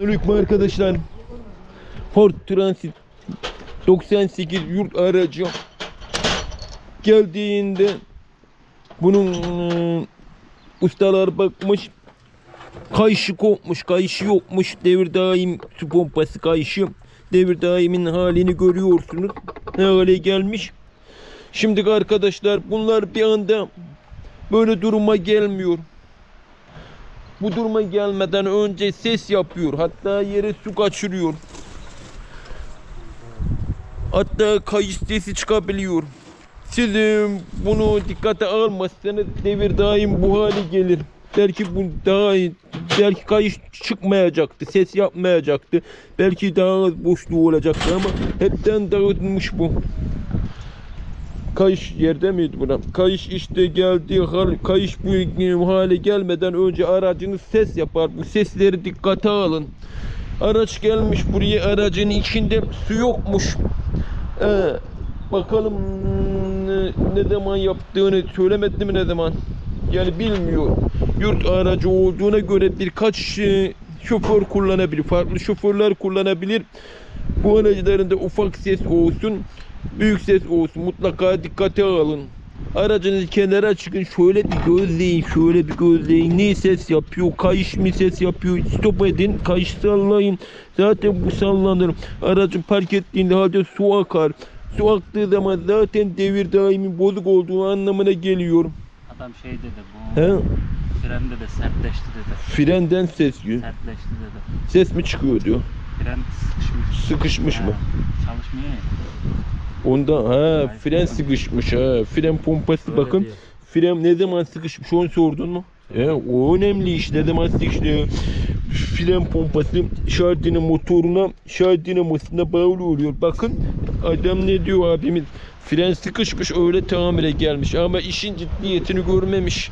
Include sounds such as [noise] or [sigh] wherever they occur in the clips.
Selamünaleyküm arkadaşlar. Ford Transit 98 yurt aracı geldiğinde bunun ıı, ustalar bakmış kayışı kopmuş, kayışı yokmuş. Devir daim su pompası kayışı. Devir daimin halini görüyorsunuz. Ne hale gelmiş. Şimdi arkadaşlar bunlar bir anda böyle duruma gelmiyor. Bu duruma gelmeden önce ses yapıyor. Hatta yere su kaçırıyor. Hatta kayış sesi çıkabiliyor. Siz bunu dikkate almazsanız devir daim bu hale gelir. Belki bu daha belki kayış çıkmayacaktı, ses yapmayacaktı. Belki daha boşluğu olacaktı ama hepten dağıtmış bu. Kayış yerde miydi buna? Kayış işte geldi. Kayış bu hale gelmeden önce aracınız ses yapar. Bu sesleri dikkate alın. Araç gelmiş buraya aracın içinde su yokmuş. Ee, bakalım ne, zaman yaptığını söylemedi mi ne zaman? Yani bilmiyor. Yurt aracı olduğuna göre birkaç şoför kullanabilir. Farklı şoförler kullanabilir. Bu araçlarında ufak ses olsun, büyük ses olsun mutlaka dikkate alın. Aracınızı kenara çıkın şöyle bir gözleyin, şöyle bir gözleyin. Ne ses yapıyor, kayış mı ses yapıyor? Stop edin, kayış sallayın. Zaten bu sallanır. Aracı park ettiğinde halde su akar. Su aktığı zaman zaten devir daimi bozuk olduğu anlamına geliyor. Adam şey dedi bu He? Frende de sertleşti dedi. Frenden ses yiyor. Sertleşti dedi. Ses mi çıkıyor diyor. Fren sıkışmış. Sıkışmış mı? Çalışmıyor ya. Onda ha fren sıkışmış ha. Fren pompası Öyle bakın. diyor. Fren ne zaman sıkışmış onu sordun mu? E, o önemli iş. Ne zaman sıkıştı? Fren pompası şarj motoruna, şarj dinamosuna bağlı oluyor. Bakın adam ne diyor abimiz? Fren sıkışmış öyle tamire gelmiş ama işin ciddiyetini görmemiş.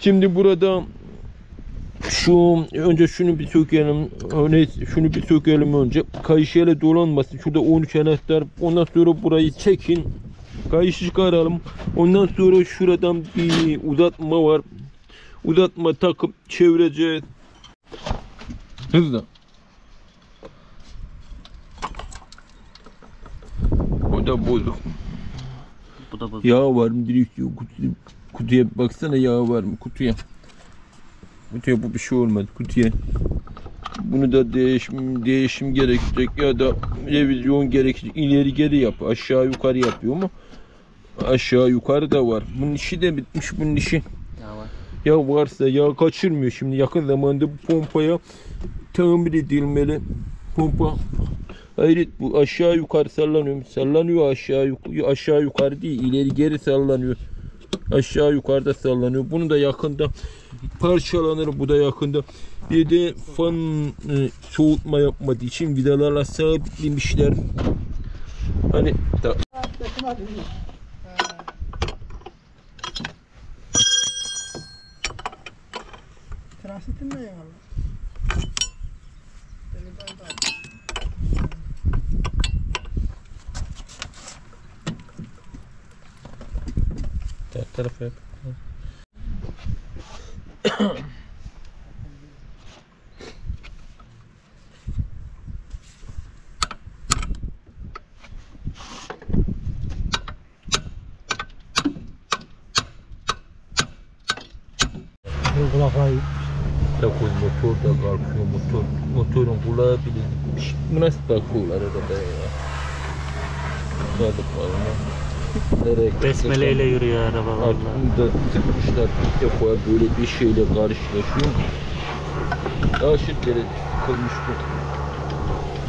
Şimdi burada şu önce şunu bir sökelim. Öyle şunu bir sökelim önce. Kayışıyla dolanmasın. Şurada 13 anahtar. Ondan sonra burayı çekin. Kayışı çıkaralım. Ondan sonra şuradan bir uzatma var. Uzatma takıp çevireceğiz. Hızlı. O da bozuk. Bu da bozuk. Yağ var mı? Direksiyon kutuya, kutuya baksana yağ var mı kutuya. Kutuya bu bir şey olmadı kutuya. Bunu da değişim, değişim gerekecek ya da revizyon gerekecek. İleri geri yap. Aşağı yukarı yapıyor mu? Aşağı yukarı da var. Bunun işi de bitmiş bunun işi. Ya var. Ya varsa yağ kaçırmıyor. Şimdi yakın zamanda bu pompaya tamir edilmeli. Pompa Hayret bu aşağı yukarı sallanıyor. Sallanıyor aşağı yukarı aşağı yukarı değil ileri geri sallanıyor. Aşağı yukarıda sallanıyor. Bunu da yakında parçalanır. Bu da yakında. Bir de fan e, soğutma yapmadığı için vidalarla sabitlemişler. Hani da, Transitin ne yani? Deli ben de her tarafa yap. Kulaklar Ya koy motor da kalkıyor motor. Motorun kulağı bile gitmiş. Bu nasıl Nereye Besmele ile yürüyor araba vallahi. bunu da sıkmışlar. İlk defa böyle bir şeyle karşılaşıyorum. Aşık yere kırmış bu.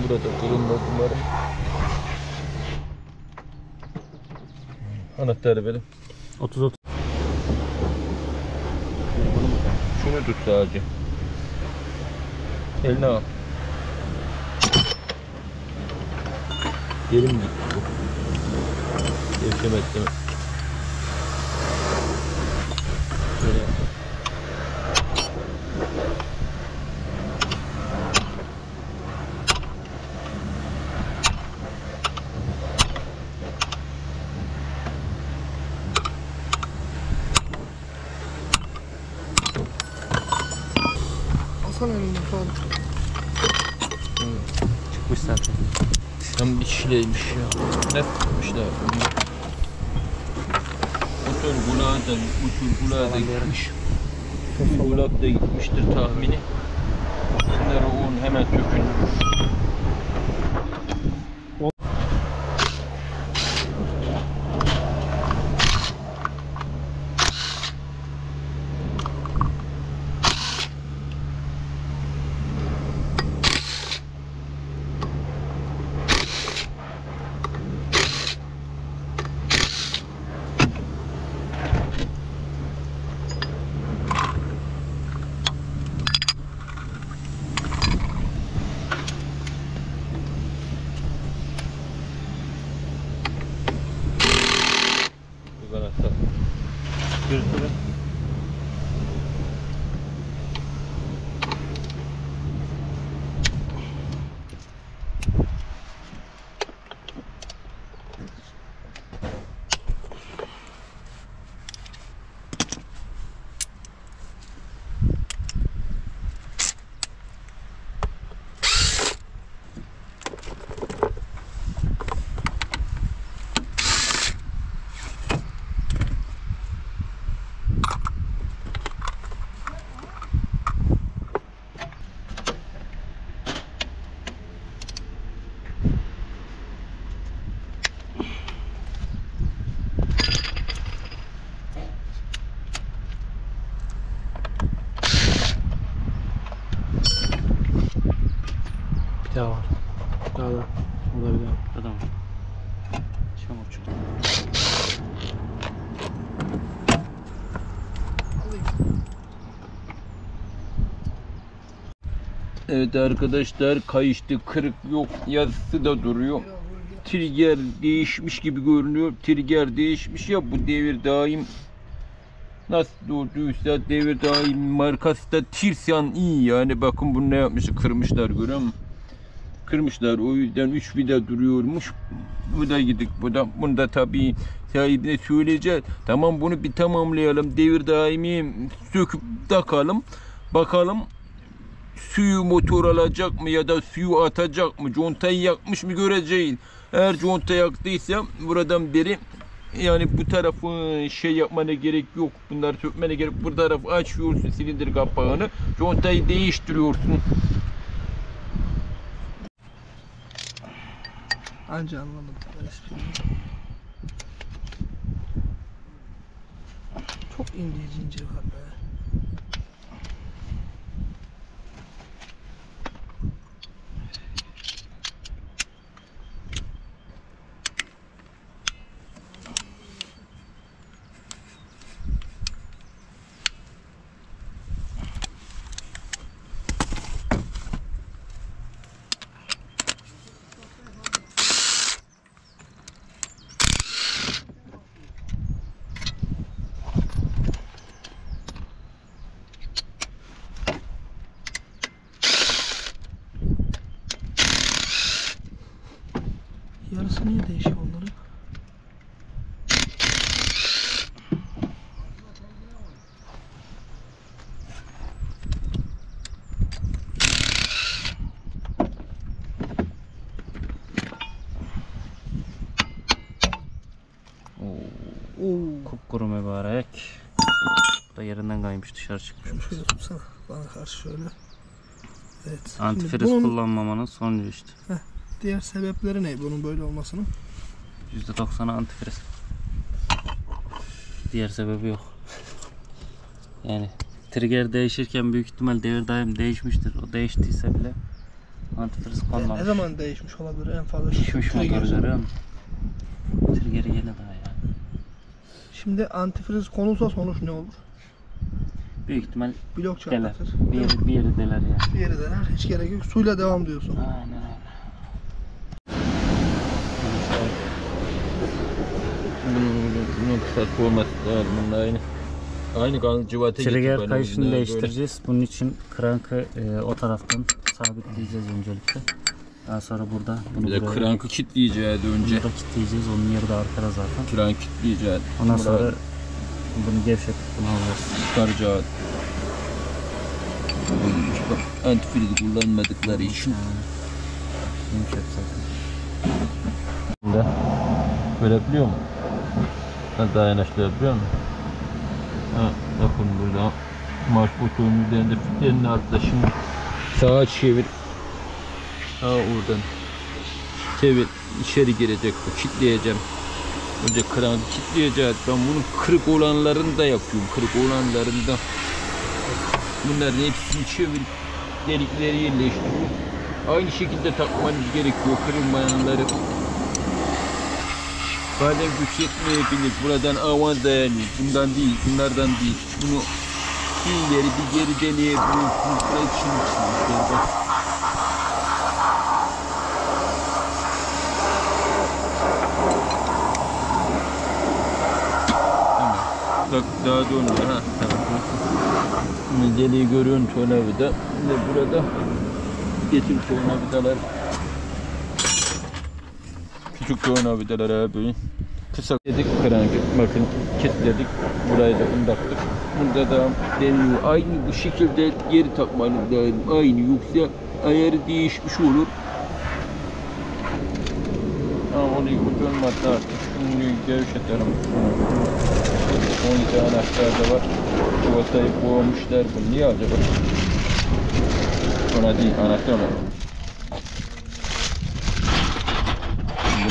Burada kırılmaz umarım. Anahtarı verin. 30 30. Şunu tut sadece. Eline al. Geri mi gitti değil mi? Şöyle yap. Alsana elini. bakalım. Çıkmış zaten. Tam bir çileymiş ya. Ne tutmuşlar Motor kulağı da, motor kulağı da gitmiş. Kulak da gitmiştir tahmini. Sinir un hemen sökülür. Bu kanatlar. Görüntülü. Bir daha var. Daha da. O da bir daha. Adam. Çamur çıktı. Evet arkadaşlar kayıştı kırık yok yazısı da duruyor. Trigger değişmiş gibi görünüyor. Trigger değişmiş ya bu devir daim nasıl durduysa devir daim markası da Tirsan iyi yani bakın bunu ne yapmış kırmışlar görüyor musun? Kırmışlar o yüzden 3 vida duruyormuş. Bu da gidik bu da bunu da tabii sahibine söyleyeceğiz. Tamam bunu bir tamamlayalım. Devir daimi söküp takalım. Bakalım suyu motor alacak mı ya da suyu atacak mı? Contayı yakmış mı göreceğiz. Eğer conta yaktıysa buradan beri yani bu tarafı şey yapmana gerek yok. Bunları sökmene gerek. Bu tarafı açıyorsun silindir kapağını. Contayı değiştiriyorsun. Anca espriyi. Çok ince zincir var. Yarısı niye değişiyor onların? Kupkuru mübarek. Bu da yerinden kaymış dışarı çıkmış. Şöyle tutsana. Bana karşı şöyle. Evet. Antifriz bunun kullanmamanın sonucu işte. Diğer sebepleri ne bunun böyle olmasının? %90'ı antifriz. Diğer sebebi yok. Yani trigger değişirken büyük ihtimal devir daim değişmiştir. O değiştiyse bile antifriz Ne konmamış. zaman değişmiş olabilir en fazla? Trigger. motoru görüyor musun? Trigger'i yeni daha ya. Şimdi antifriz konulsa sonuç ne olur? Büyük ihtimal Blok deler. çatlatır. Bir yeri, bir yeri deler ya. Bir yere dener. Hiç gerek yok. Suyla devam diyorsun. Aynen öyle. Bunun, olması lazım. Bunun aynı. Aynı kan cıvata Trigger kayışını değiştireceğiz. Bunun için krankı e, o taraftan sabitleyeceğiz öncelikle. Daha sonra burada bunu Bir de buraya, krankı kilitleyeceğiz önce. bunu da kilitleyeceğiz. Onun yeri de arkada zaten. Krank kilitleyeceğiz. Ondan Burada sonra bunu gevşetip bunu alacağız. çıkaracağız. Antifriz kullanmadıkları için. Yumuşak zaten. Da böyle Ben daha yanaştırabiliyor bakın burada marş butonun üzerinde fitlerin altında şimdi sağa çevir. Ha oradan çevir içeri girecek bu kitleyeceğim. Önce kranı kitleyeceğiz. Ben bunun kırık olanlarını da yapıyorum. Kırık olanlarını da. Bunların hepsini çevir delikleri yerleştiriyorum. Aynı şekilde takmanız gerekiyor kırılmayanları. Bazen güç yetmeyebilir. Buradan avan dayanıyor. Bundan değil, bunlardan değil. Bunu bir ileri bir geri deneyebiliyorsunuz. Burayı çim çizmişler bak. Daha dönüyor ha. Tamam. Şimdi deliği görüyorsun tornavida. Şimdi burada getir tornavidalar. Küçük tornavidalar abi. Kısa dedik krank bakın kilitledik. Burayı da undaktık. Burada da deniyor. Aynı bu şekilde geri takmanız lazım. Aynı yoksa ayarı değişmiş olur. Ha onu dönmedi artık. Şunu gevşetelim. 12 anahtar da var. Çuvatayı boğmuşlar. Bu niye acaba? Ona değil anahtar var.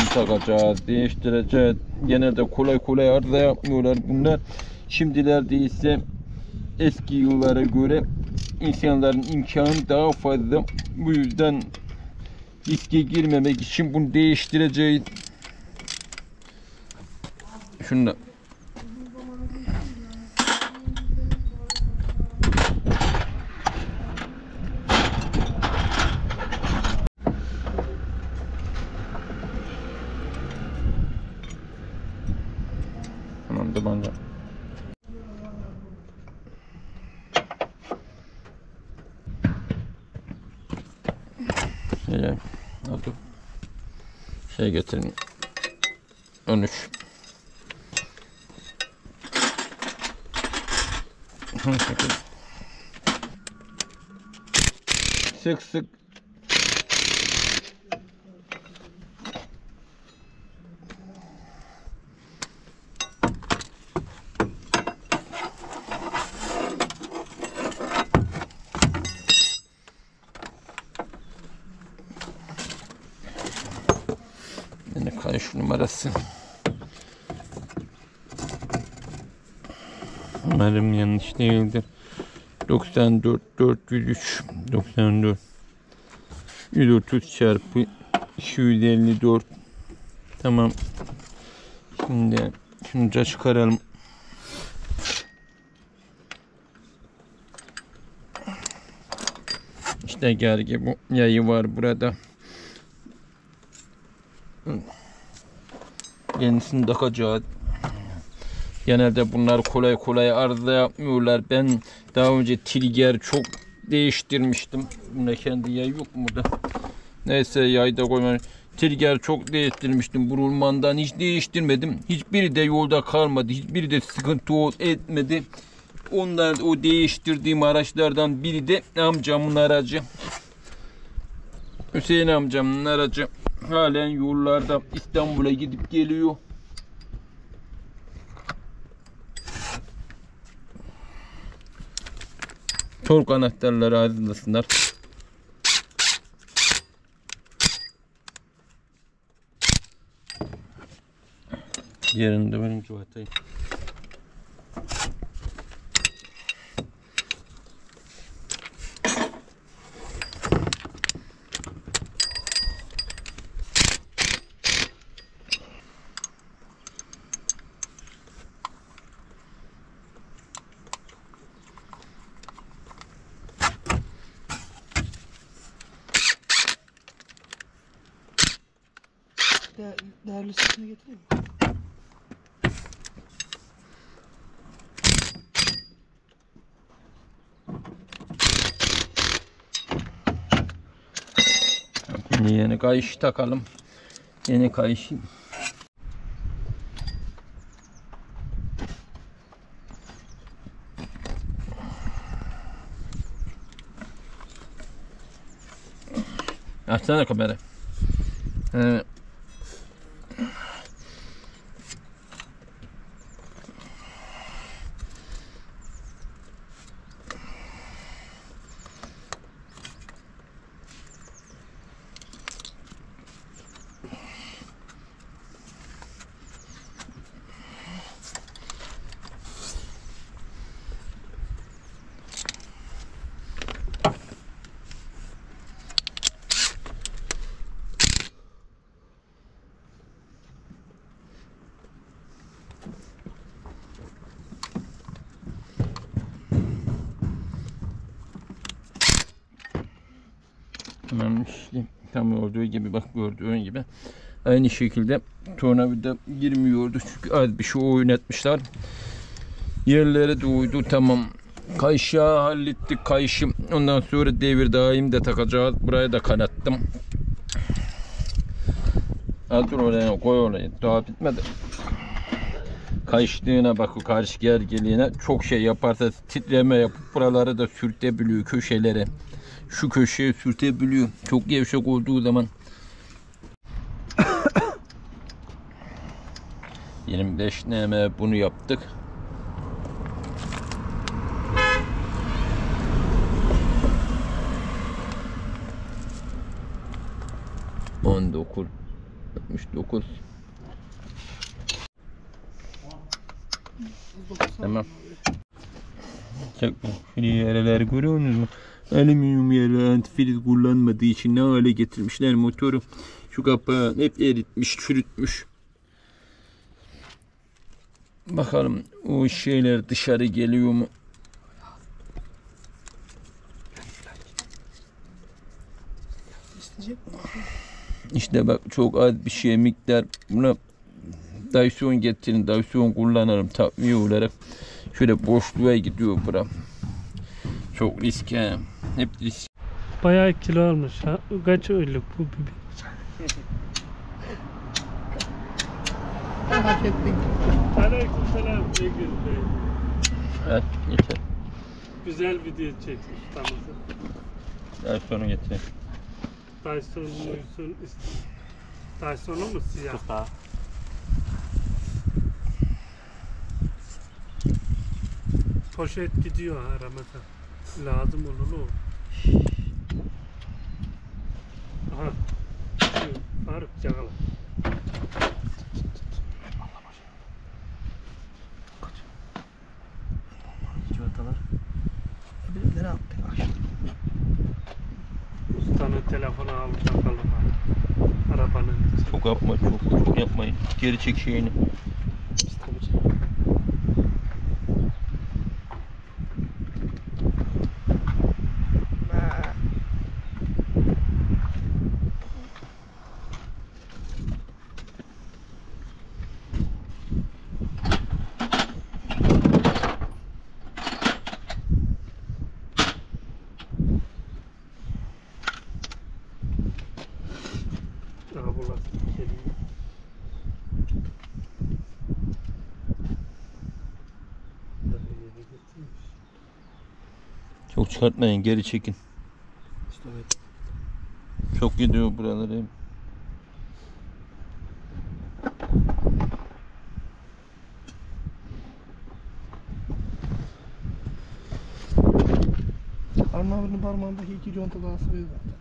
Takacağız, değiştireceğiz. Genelde kolay kolay arıza yapmıyorlar bunlar. Şimdilerde ise eski yıllara göre insanların imkanı daha fazla. Bu yüzden riske girmemek için bunu değiştireceğiz. Şunu da Tamam da bence. Şey, adı şey getirin. 13. sık sık 94 403 94 130 çarpı 254 Tamam. Şimdi şunu da çıkaralım. İşte gergi bu yayı var burada. Yenisini takacağız. Genelde bunlar kolay kolay arıza yapmıyorlar. Ben daha önce trigger çok değiştirmiştim. Bunda kendi yay yok mu da? Neyse yay da koymam. Trigger çok değiştirmiştim. Burulmandan hiç değiştirmedim. Hiçbiri de yolda kalmadı. Hiçbiri de sıkıntı etmedi. Onlar o değiştirdiğim araçlardan biri de amcamın aracı. Hüseyin amcamın aracı halen yollarda İstanbul'a gidip geliyor. Tork anahtarları hazırlasınlar. Yerinde benim cuvatayı. Değer, değerli sesini getireyim mi? Yeni kayış takalım. Yeni kayış. Açsana kamera. He. Tamam işte tam olduğu gibi bak gördüğün gibi. Aynı şekilde tornavida girmiyordu çünkü az bir şey oynatmışlar. Yerlere de uydu tamam. Kayışağı hallettik kayışı. Ondan sonra devir daim de takacağız. Buraya da kanattım. Al dur oraya koy oraya. Daha bitmedi. Kayışlığına bak o karşı gergeliğine çok şey yaparsa titreme yapıp buraları da sürtebiliyor köşelere. Şu köşeye sürtebiliyor. Çok gevşek olduğu zaman. [coughs] 25 nm bunu yaptık. On dokuz, altmış dokuz. Tamam. Çok şunu yerler görüyorsunuz mu? Alüminyum yerler antifriz kullanmadığı için ne hale getirmişler motoru. Şu kapağı hep eritmiş, çürütmüş. Bakalım o şeyler dışarı geliyor mu? İşte bak çok az bir şey miktar buna Dyson getirin. Dyson kullanırım takviye olarak. Şöyle boşluğa gidiyor bura. Çok risk he. Hep risk. Bayağı kilo almış ha. Kaç öylük bu bibi? Hak ettin. Aleyküm selam. Evet, yeter. Güzel video çek ustamızı. Dyson'u getireyim. Dyson Muysun Dyson'u mu siyah? Poşet gidiyor ha Ramazan. Lazım olur o. Aha. Faruk akşam? Ustanın telefonu al bakalım. Arabanın. Çok yapma, çok, çok yapmayın. Geri çek şeyini. Aha burası. Geliyor. Daha yeni getirmiş. Çok çıkartmayın, geri çekin. İşte evet. Çok gidiyor buraları. Abinin parmağındaki iki conta daha sıvıyor zaten.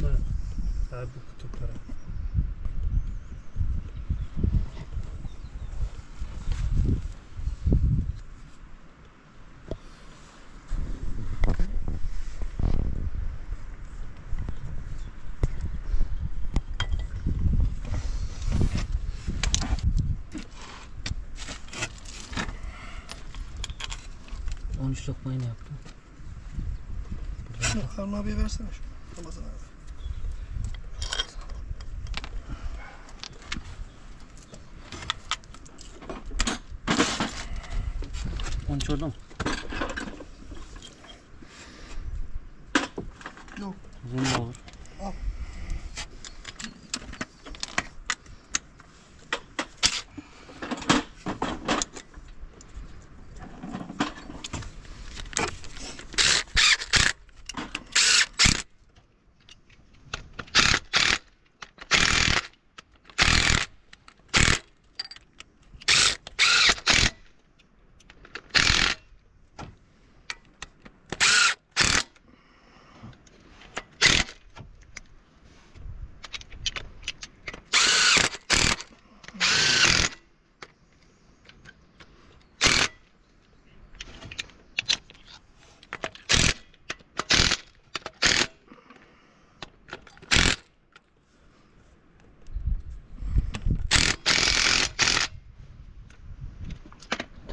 Evet. Abi kutu para. Üç lokmayı ne yaptın? Harun abiye versene şunu. Ramazan abi. On üç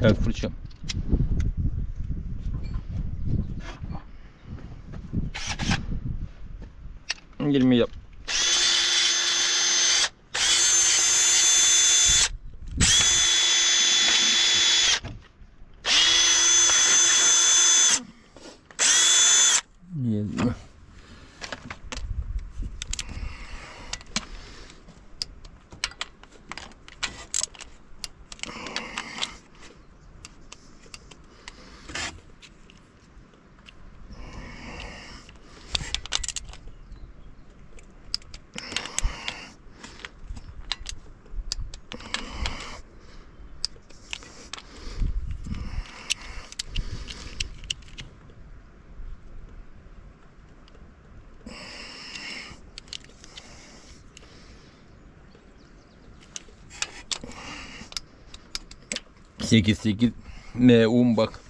Так, включим. Гельмия. 8-8 meum bak.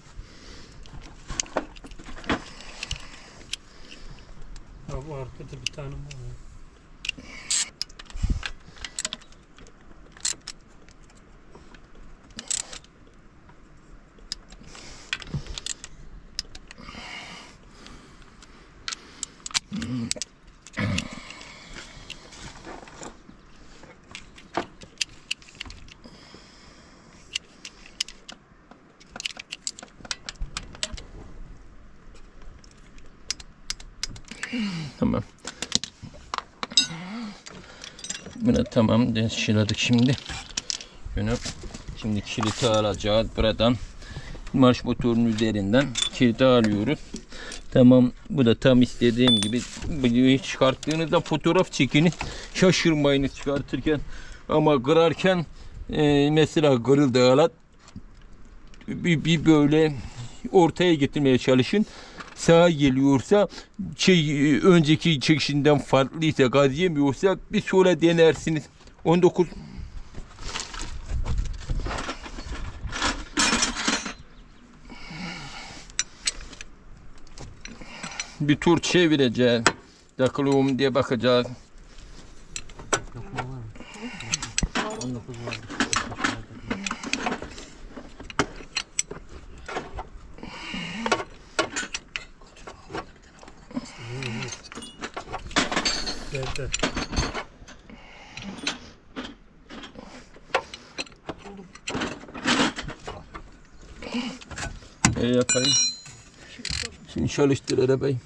Değiştirdik şimdi. Bunu şimdi kiliti alacağız buradan. Marş motorunun üzerinden kiliti alıyoruz. Tamam bu da tam istediğim gibi videoyu çıkarttığınızda fotoğraf çekini şaşırmayınız çıkartırken ama kırarken e, mesela kırıldı alat bir, bir böyle ortaya getirmeye çalışın sağa geliyorsa şey önceki çekişinden farklıysa gaz yemiyorsa bir sonra denersiniz 19 bir tur çevireceğiz. Takılıyor diye bakacağız. Schau, ist dabei.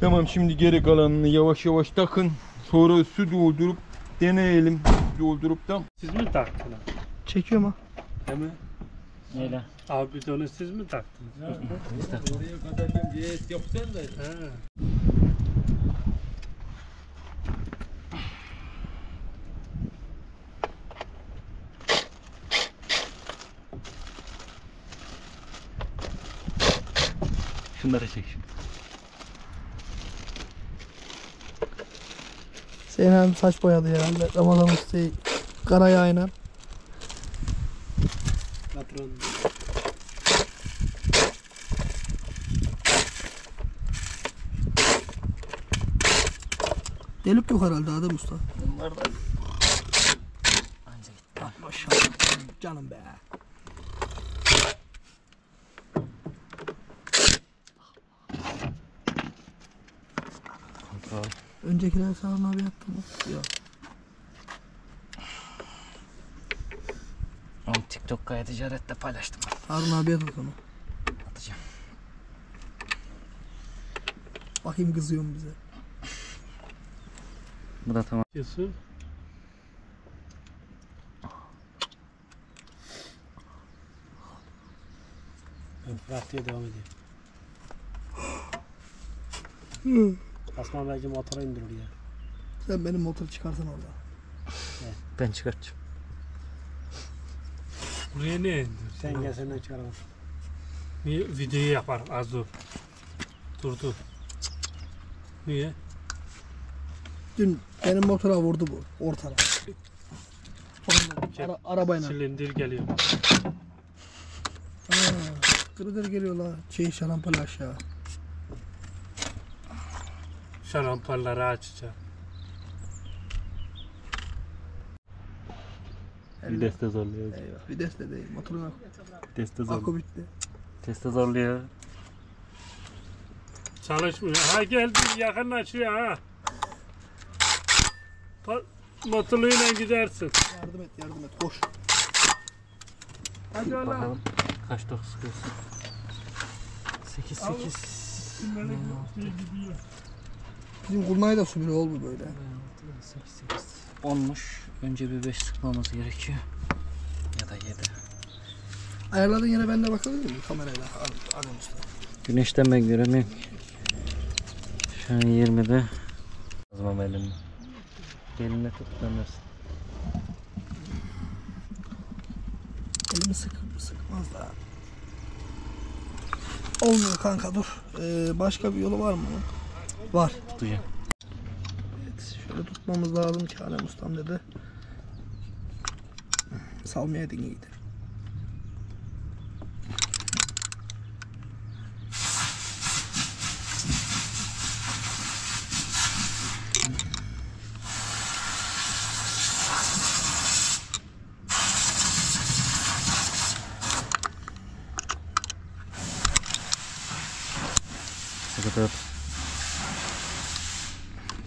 Tamam şimdi geri kalanını yavaş yavaş takın. Sonra su doldurup deneyelim. Doldurup da Siz mi taktınız? Çekiyor mu? Değil mi? Neyle? Abi bidonu siz mi taktınız? Oraya kadar ben VS yapsan da He. şunları çek şimdi. Senin abi saç boyadı herhalde. Ramazan Usta'yı kara yağıyla. Patron. Delik yok herhalde Adem Usta. Bunlar da anca gitti. Maşallah canım be. Öncekiler Harun abi yaptı mı? Yok. Onu TikTok kaya ticarette paylaştım. Harun abiye tut onu. Atacağım. Bakayım kızıyor mu bize? Bu da tamam. Diyorsun. Ben Fırat diye devam edeyim. Osman belki motora indir oraya. Sen benim motoru çıkarsan orada. Ben çıkartacağım. Buraya ne indir? Sen gel senden çıkaramam. Niye videoyu yapar az dur. Durdu. Niye? Dün benim motora vurdu bu ortadan. Onunla, Ara, arabayla. Silindir geliyor. Ha, Kırıdır geliyor la. Şey şarampole aşağı. Şarampolları açacağım. Viteste zorluyor. Eyvah. Vites de değil. Motorun ak- Viteste akü bitti. Viteste zorluyor. Çalışmıyor. Ha geldi yakınlaşıyor ha. Pa- Motoruyla gidersin. Yardım et yardım et. Koş. Hadi oğlum. Bakalım kaç dokuz sıkıyorsun. 8 8. Bizim kurnayı da sümürü oldu böyle. 8 8. 10'muş. Önce bir 5 sıkmamız gerekiyor. Ya da 7. Ayarladığın yere ben de bakabilir miyim kamerayla? Adem, Usta. Güneşten ben göremiyorum. ki. Şu an 20'de. Yazmam elimle. Elimle tutamıyorsun. Elimi sık, sıkmaz da. Olmuyor kanka dur. Ee, başka bir yolu var mı? Var. Duyuyorum. Evet, şöyle tutmamız lazım ki Alem Ustam dedi. Salmayaydın iyiydi. Sıkı tut.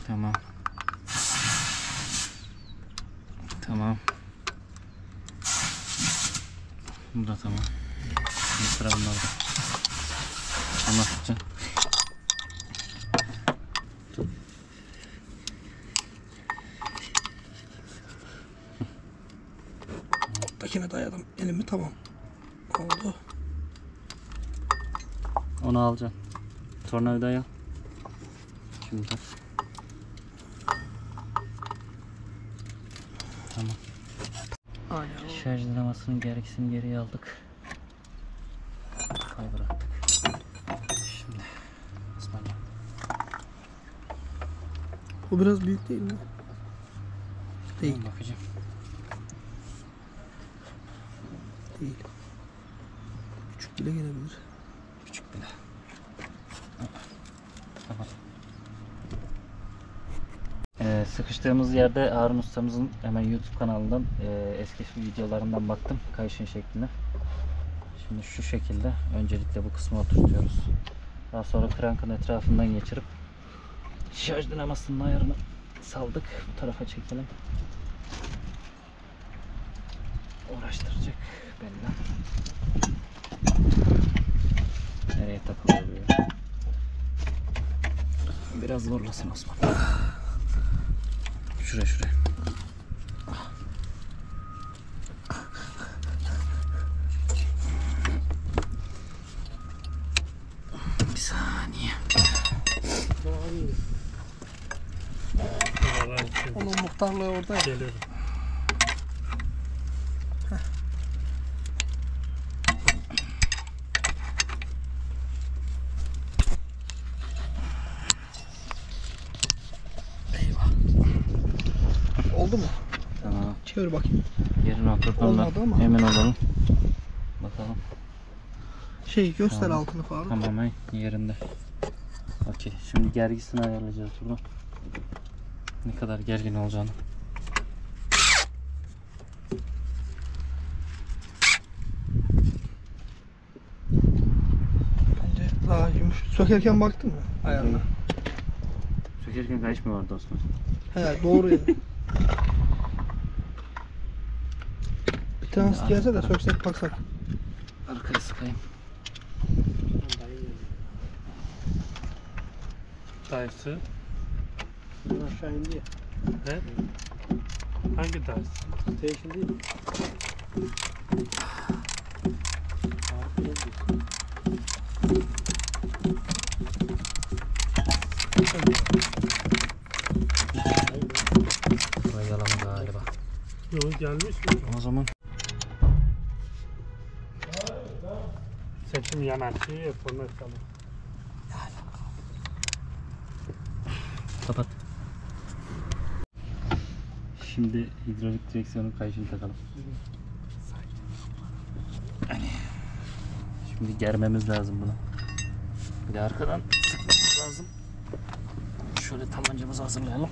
Tamam. Tamam. Bu da tamam. Şimdi sıra bunlarda. Ama tutacağım. Takine dayadım elimi tamam. Oldu. Onu alacağım. Tornavidayı al. Şimdi tak. Tamam. Aynen. Şarj dinamasının gerekisini geriye aldık. Kay bıraktık. Şimdi Osman'cığım. Bu biraz büyük değil mi? Değil. Bakacağım. Değil. Küçük bile gelebilir. Küçük bile. Tamam. Sıkıştığımız yerde Harun ustamızın hemen YouTube kanalından e, eski videolarından baktım kayışın şekline. Şimdi şu şekilde öncelikle bu kısmı oturtuyoruz. Daha sonra krankın etrafından geçirip şarj dinamasının ayarını saldık. Bu tarafa çekelim. Uğraştıracak belli. Nereye takılıyor? Biraz zorlasın Osman. Şuraya şuraya. Bir saniye. Onun muhtarlığı orada. ya. Gelirim. Eyvah. Oldu mu? Çevir bakayım. Olmadı ama. emin olalım. Bakalım. Şey göster Tamam. altını Faruk. Tamamen yerinde. Okey. Şimdi gergisini ayarlayacağız buradan. ne kadar gergin olacağını. Bence daha yumuş. Sökerken baktın mı ayarına? Sökerken kayış mı vardı Osman? He doğru ya. [laughs] tanesi gelse de söksek baksak. Arkaya sıkayım. Dayısı. Aşağı indi ya. He? Hangi dayısı? Station değil. Buraya yalama galiba. Yok gelmiş mi? O zaman Ya sonra kalır. kapat. Şimdi hidrolik direksiyonun kayışını takalım. Şimdi germemiz lazım bunu. Bir de arkadan sıkmamız lazım. Şöyle tabancamızı hazırlayalım.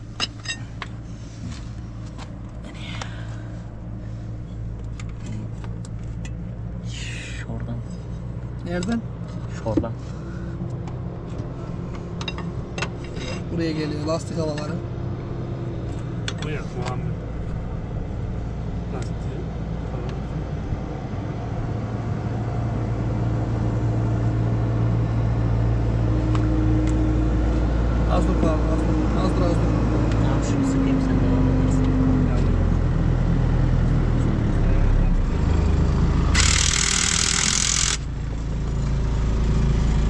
Şuradan, Nereden? şuradan. Buraya geliyor lastik havaları. Bu ya Muhammed. Lastiği. Az dur falan az dur. Az dur az dur. Tamam şunu sıkayım sen devam edersin.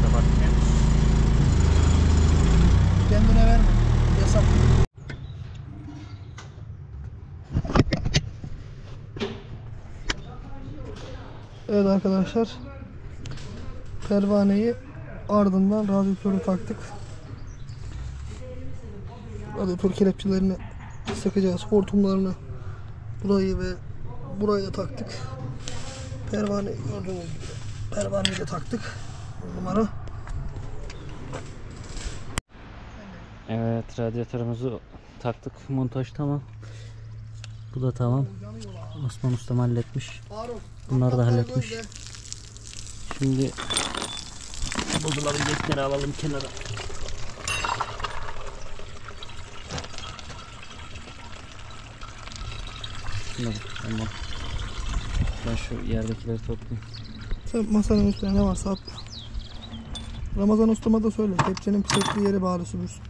Kapat. Kendine verme. Yasak. Evet arkadaşlar. Pervaneyi ardından radyatörü taktık. Radyatör kelepçelerini sıkacağız. Hortumlarını burayı ve burayı da taktık. Pervane gördüğünüz gibi pervaneyi de taktık. Numara. Evet radyatörümüzü taktık. Montaj tamam. Bu da tamam. Osman Usta halletmiş. Bunları da halletmiş. Şimdi bozulabilecekleri alalım kenara. Tamam. Ben şu yerdekileri toplayayım. Sen masanın üstüne ne varsa at. Ramazan ustama da söyle. Kepçenin pis ettiği yeri bari süpürsün.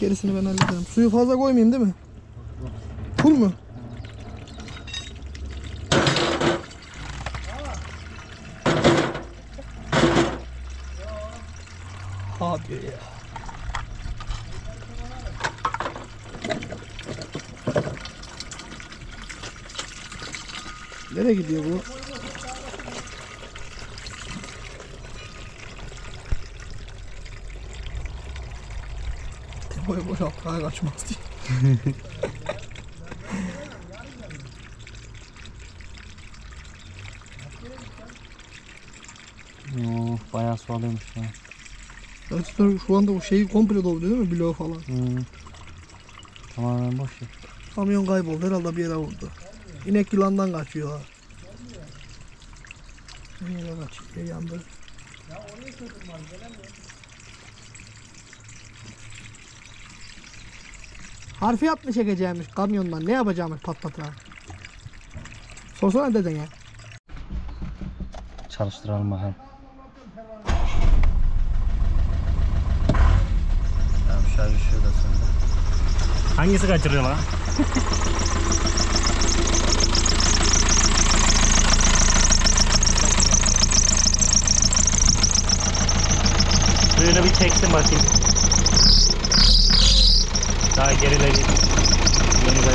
Gerisini ben hallederim. Suyu fazla koymayayım değil mi? Full mu? Abi ya. Nereye gidiyor bu? Boy daha kaçmaz diye. [laughs] alıyormuş ya. Gerçekten şu anda o şeyi komple doldu değil mi? Bloğu falan. Hmm. Tamamen boş ya. Kamyon kayboldu herhalde bir yere vurdu. İnek yılandan kaçıyor ha. Nereye kaçıyor yandı. Harfiyat mı çekeceğimiz kamyondan ne yapacağımız patlata? Sorsana deden ya. Çalıştıralım bakalım. Tamam şarjı şurada sende. Hangisi kaçırıyor lan? Suyunu bir çeksin bakayım. Daha gerileri. Yeni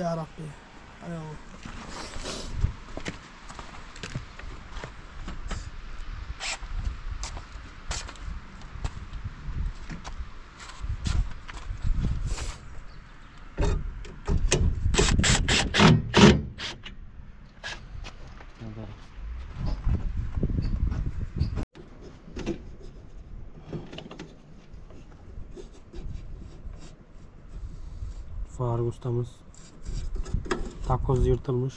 Ya Rabbi. Hay Allah. Faruk ustamız. Takoz yırtılmış.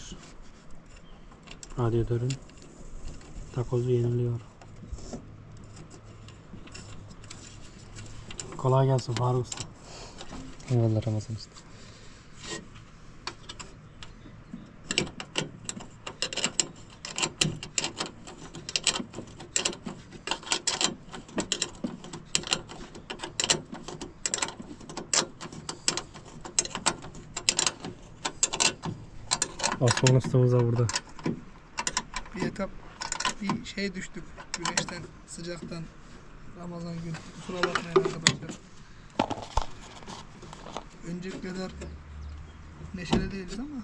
Radyatörün. Takozu yeniliyor. Kolay gelsin Faruk usta. Eyvallah Ramazan usta. Osman ustamız da burada. Bir etap bir şey düştük güneşten sıcaktan Ramazan günü. Kusura bakmayın arkadaşlar. Önceki kadar neşeli değiliz ama